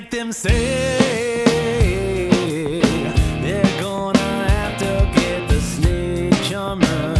make them say they're gonna have to get the snitch on.